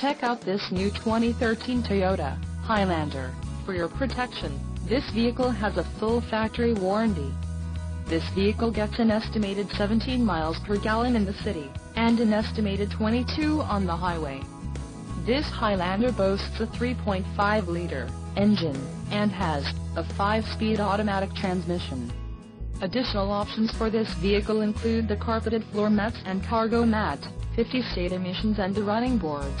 Check out this new 2013 Toyota Highlander. For your protection, this vehicle has a full factory warranty. This vehicle gets an estimated 17 miles per gallon in the city, and an estimated 22 on the highway. This Highlander boasts a 3.5-liter engine, and has a 5-speed automatic transmission. Additional options for this vehicle include the carpeted floor mats and cargo mat, 50 state emissions and the running boards.